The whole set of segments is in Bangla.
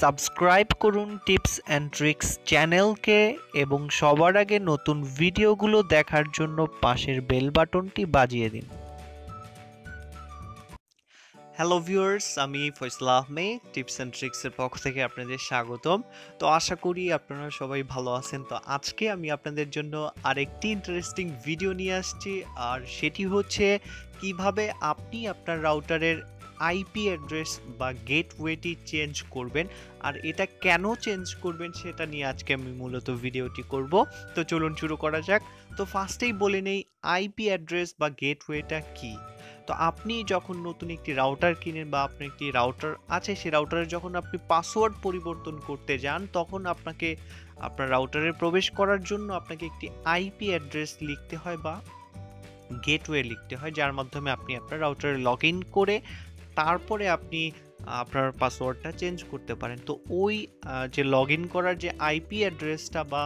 সাবস্ক্রাইব করুন টিপস অ্যান্ড ট্রিক্স চ্যানেলকে এবং সবার আগে নতুন ভিডিওগুলো দেখার জন্য পাশের বেল বাটনটি বাজিয়ে দিন। হ্যালো ভিউয়ার্স আমি ফয়সলা আহমেদ, টিপস অ্যান্ড ট্রিক্সের পক্ষ থেকে আপনাদের স্বাগতম। তো আশা করি আপনারা সবাই ভালো আছেন। তো আজকে আমি আপনাদের জন্য আরেকটি ইন্টারেস্টিং ভিডিও নিয়ে আসছি। আর সেটি হচ্ছে, কীভাবে আপনি আপনার রাউটারের আইপি অ্যাড্রেস বা গেটওয়েটি চেঞ্জ করবেন। আর এটা কেন চেঞ্জ করবেন সেটা নিয়ে আজকে আমি মূলত ভিডিওটি করব। তো চলুন শুরু করা যাক। তো ফার্স্টেই বলে নেই আইপি অ্যাড্রেস বা গেটওয়েটা কি? তো আপনি যখন নতুন একটি রাউটার কিনেন বা আপনার একটি রাউটার আছে, সেই রাউটারে যখন আপনি পাসওয়ার্ড পরিবর্তন করতে যান, তখন আপনাকে আপনার রাউটারে প্রবেশ করার জন্য আপনাকে একটি আইপি অ্যাড্রেস লিখতে হয় বা গেটওয়ে লিখতে হয়, যার মাধ্যমে আপনি আপনার রাউটারে লগ ইন করে তারপরে আপনি আপনার পাসওয়ার্ডটা চেঞ্জ করতে পারেন। তো ওই যে লগ ইন করার যে আইপি অ্যাড্রেসটা বা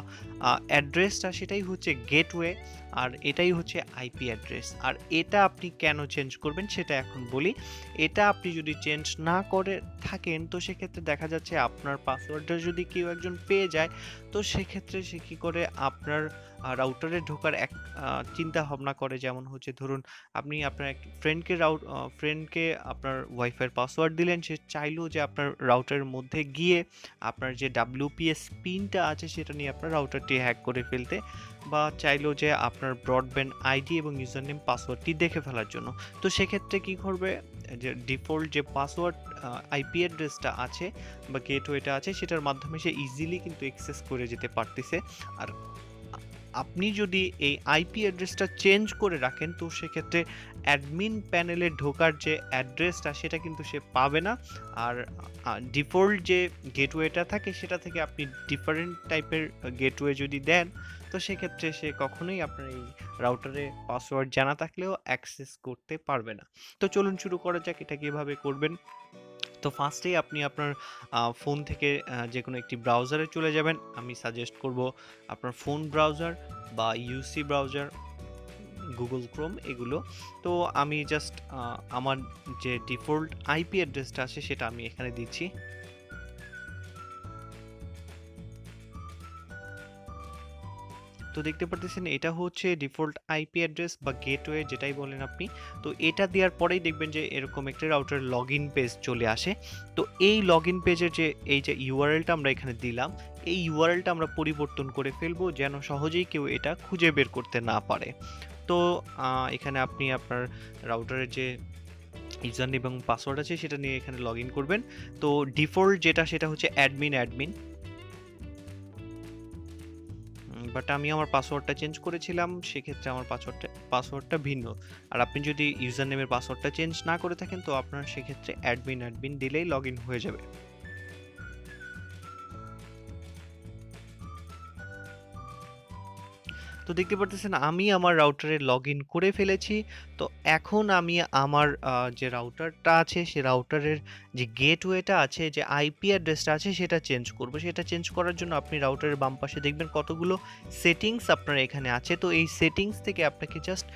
অ্যাড্রেসটা সেটাই হচ্ছে গেটওয়ে আর এটাই হচ্ছে আইপি অ্যাড্রেস আর এটা আপনি কেন চেঞ্জ করবেন সেটা এখন বলি। এটা আপনি যদি চেঞ্জ না করে থাকেন, তো সেক্ষেত্রে দেখা যাচ্ছে আপনার পাসওয়ার্ডটা যদি কেউ একজন পেয়ে যায় তো সেক্ষেত্রে সে কী করে আপনার রাউটারে ঢোকার এক চিন্তা ভাবনা করে? যেমন হচ্ছে ধরুন, আপনি আপনার এক ফ্রেন্ডকে রাউট ফ্রেন্ডকে আপনার ওয়াইফাইয়ের পাসওয়ার্ড দিলেন, সে চাইলো যে আপনার রাউটারের মধ্যে গিয়ে আপনার যে ডাব্লিউপিএস পিনটা আছে, সেটা নিয়ে আপনার রাউটারটি হ্যাক করে ফেলতে বা চাইলো যে আপনার ব্রডব্যান্ড আইডি এবং ইউজার নেম পাসওয়ার্ডটি দেখে ফেলার জন্য। তো সেক্ষেত্রে কী করবে? যে ডিফল্ট যে পাসওয়ার্ড আইপি অ্যাড্রেসটা আছে বা গেটওয়েটা আছে, সেটার মাধ্যমে সে ইজিলি কিন্তু অ্যাক্সেস করে যেতে পারতেছে। আর আপনি যদি এই আইপি অ্যাড্রেসটা চেঞ্জ করে রাখেন, তো সেক্ষেত্রে অ্যাডমিন প্যানেলে ঢোকার যে অ্যাড্রেসটা সেটা কিন্তু সে পাবে না। আর ডিফল্ট যে গেটওয়েটা থাকে, সেটা থেকে আপনি ডিফারেন্ট টাইপের গেটওয়ে যদি দেন, তো সেক্ষেত্রে সে কখনোই আপনার এই রাউটারে পাসওয়ার্ড জানা থাকলেও অ্যাক্সেস করতে পারবে না। তো চলুন শুরু করা যাক, এটা কীভাবে করবেন। তো ফার্স্টেই আপনি আপনার ফোন থেকে যে কোনো একটি ব্রাউজারে চলে যাবেন। আমি সাজেস্ট করব আপনার ফোন ব্রাউজার বা ইউসি ব্রাউজার গুগল ক্রোম এগুলো। তো আমি জাস্ট আমার যে ডিফল্ট আইপি অ্যাড্রেসটা আছে সেটা আমি এখানে দিচ্ছি। তো দেখতে পারতেছেন, এটা হচ্ছে ডিফল্ট আইপি অ্যাড্রেস বা গেটওয়ে যেটাই বলেন আপনি। তো এটা দেওয়ার পরেই দেখবেন যে এরকম একটা রাউটার লগ ইন পেজ চলে আসে। তো এই লগ ইন পেজের যে, এই যে ইউআরএলটা আমরা এখানে দিলাম, এই ইউআরএলটা আমরা পরিবর্তন করে ফেলব যেন সহজেই কেউ এটা খুঁজে বের করতে না পারে। তো এখানে আপনি আপনার রাউটারের যে ইউজার এবং পাসওয়ার্ড আছে সেটা নিয়ে এখানে লগ ইন করবেন। তো ডিফল্ট যেটা সেটা হচ্ছে অ্যাডমিন অ্যাডমিন বাট আমি আমার পাসওয়ার্ডটা চেঞ্জ করেছিলাম, সেক্ষেত্রে আমার পাসওয়ার্ডটা পাসওয়ার্ডটা ভিন্ন। আর আপনি যদি ইউজার নেমের পাসওয়ার্ডটা চেঞ্জ না করে থাকেন, তো আপনার সেক্ষেত্রে অ্যাডমিন অ্যাডমিন দিলেই লগ ইন হয়ে যাবে। তো দেখতে পারতেছেন আমি আমার রাউটারে লগ ইন করে ফেলেছি। তো এখন আমি আমার যে রাউটারটা আছে, সে রাউটারের যে গেটওয়েটা আছে, যে আইপি অ্যাড্রেসটা আছে, সেটা চেঞ্জ করব। সেটা চেঞ্জ করার জন্য আপনি রাউটারের বাম পাশে দেখবেন কতগুলো সেটিংস আপনার এখানে আছে। তো এই সেটিংস থেকে আপনাকে জাস্ট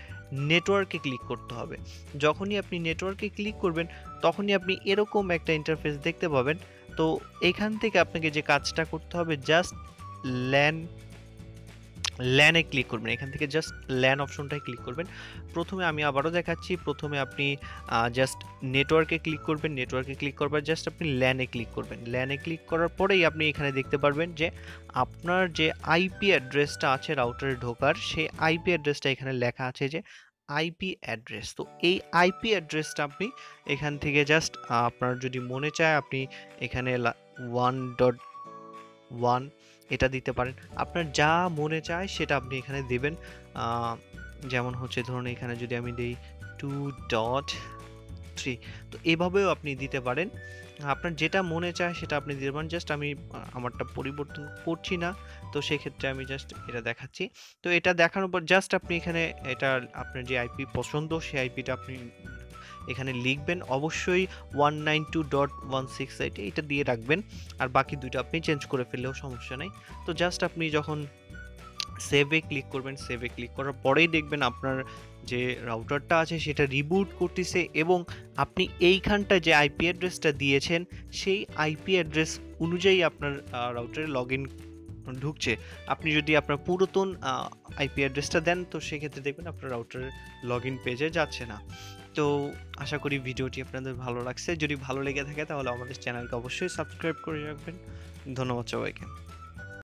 নেটওয়ার্কে ক্লিক করতে হবে। যখনই আপনি নেটওয়ার্কে ক্লিক করবেন, তখনই আপনি এরকম একটা ইন্টারফেস দেখতে পাবেন। তো এখান থেকে আপনাকে যে কাজটা করতে হবে জাস্ট ল্যান ল্যানে ক্লিক করবেন। এখান থেকে জাস্ট ল্যান অপশনটায় ক্লিক করবেন। প্রথমে আমি আবারও দেখাচ্ছি। প্রথমে আপনি জাস্ট নেটওয়ার্কে ক্লিক করবেন। নেটওয়ার্কে ক্লিক করবার জাস্ট আপনি ল্যানে ক্লিক করবেন। ল্যানে ক্লিক করার পরেই আপনি এখানে দেখতে পারবেন যে, আপনার যে আইপি অ্যাড্রেসটা আছে রাউটারে ঢোকার, সেই আইপি অ্যাড্রেসটা এখানে লেখা আছে যে আইপি অ্যাড্রেস তো এই আইপি অ্যাড্রেসটা আপনি এখান থেকে জাস্ট আপনার যদি মনে চায়, আপনি এখানে ওয়ান ডট ওয়ান এটা দিতে পারেন। আপনার যা মনে চায় সেটা আপনি এখানে দেবেন। যেমন হচ্ছে ধরুন এখানে যদি আমি দিই টু ডট থ্রি তো এভাবেও আপনি দিতে পারেন। আপনার যেটা মনে চায় সেটা আপনি দিতে পারেন। জাস্ট আমি আমারটা পরিবর্তন করছি না, তো সেক্ষেত্রে আমি জাস্ট এটা দেখাচ্ছি। তো এটা দেখানোর পর জাস্ট আপনি এখানে, এটা আপনার যে আইপি পছন্দ, সেই আইপিটা আপনি এখানে লিখবেন অবশ্যই one nine two dot one six eight এইটা দিয়ে রাখবেন। আর বাকি দুইটা আপনি চেঞ্জ করে ফেললেও সমস্যা নেই। তো জাস্ট আপনি যখন সেভে ক্লিক করবেন সেভে ক্লিক করার পরেই দেখবেন আপনার যে রাউটারটা আছে সেটা রিবুট করতেছে এবং আপনি এইখানটা যে আইপি অ্যাড্রেসটা দিয়েছেন, সেই আইপি অ্যাড্রেস অনুযায়ী আপনার রাউটারে লগ ইন ঢুকছে। আপনি যদি আপনার পুরাতন আইপি অ্যাড্রেসটা দেন, তো সেক্ষেত্রে দেখবেন আপনার রাউটারের লগ ইন পেজে যাচ্ছে না। তো আশা করি ভিডিওটি আপনাদের ভালো লাগছে। যদি ভালো লেগে থাকে তাহলে আমাদের চ্যানেলকে অবশ্যই সাবস্ক্রাইব করে রাখবেন। ধন্যবাদ সবাইকে।